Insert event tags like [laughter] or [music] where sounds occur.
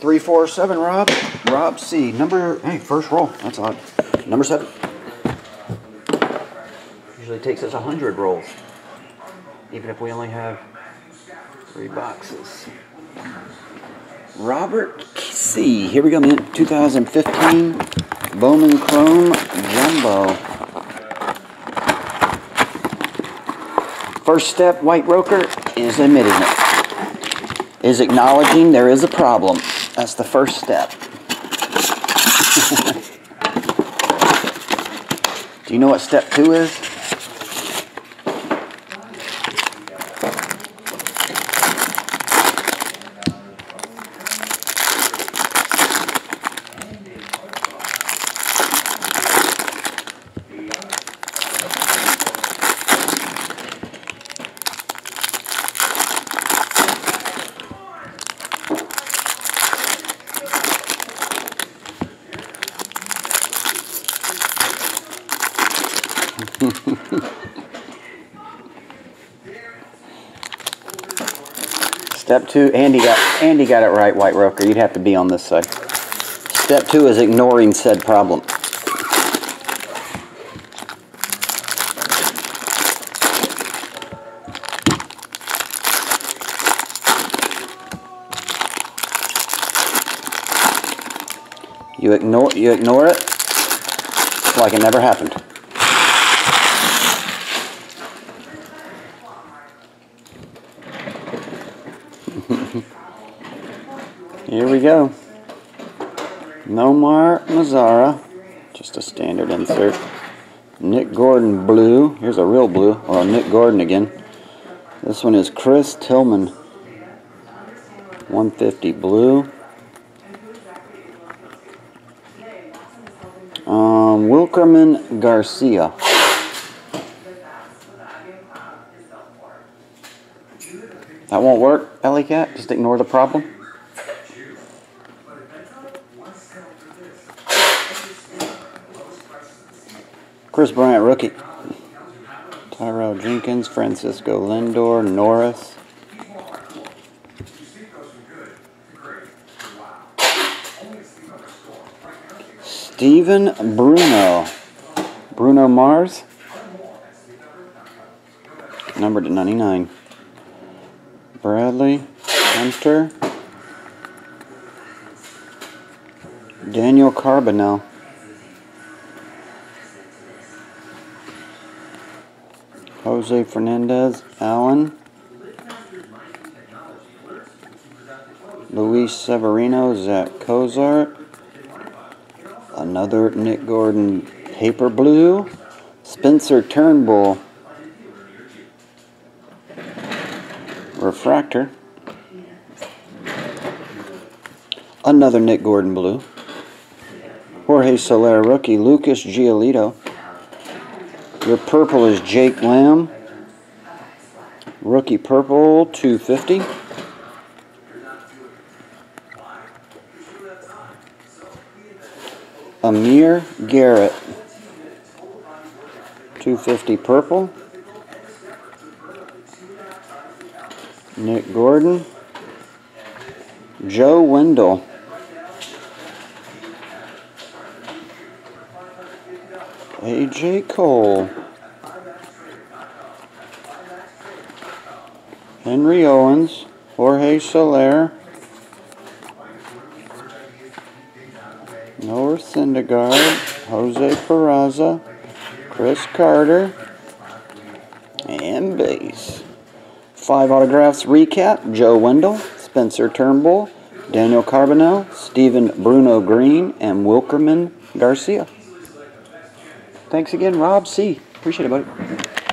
347, Rob. Rob C. Number, hey, first roll. That's odd. Number seven. Usually takes us 100 rolls. Even if we only have three boxes. Robert C. Here we go, man. 2015 Bowman Chrome Jumbo. First step, White Roker, is admitting it. Is acknowledging there is a problem. That's the first step. [laughs] Do you know what step two is? [laughs] Step two, Andy got Andy got it right, White Roker. You'd have to be on this side. Step two is ignoring said problem. You ignore you ignore it like it never happened. Here we go. Nomar Mazara, just a standard insert. Nick Gordon blue. Here's a real blue. Well, Nick Gordon again. This one is Chris Tillman. 150 blue. Um, Wilkerman Garcia. That won't work, Ellie Cat. Just ignore the problem. Kris Bryant, rookie. Tyrell Jenkins, Francisco Lindor, Norris. Stephen Bruno. Bruno Mars. Number to 99. Bradley Hunter. Daniel Carbonell. Jose Fernandez, Allen. Luis Severino, Zach Cozart. Another Nick Gordon paper blue. Spencer Turnbull. Refractor. Another Nick Gordon blue. Jorge Soler rookie. Lucas Giolito. Your purple is Jake Lamb. Rookie purple, 250. Amir Garrett, 250 purple. Nick Gordon. Joe Wendle. AJ Cole. Henry Owens. Jorge Soler. Noah Syndergaard. Jose Peraza. Chris Carter. And base. Five autographs recap. Joe Wendle. Spencer Turnbull. Daniel Carbonell. Stephen Bruno Green. And Wilkerman Garcia. Thanks again, Rob C. Appreciate it, buddy.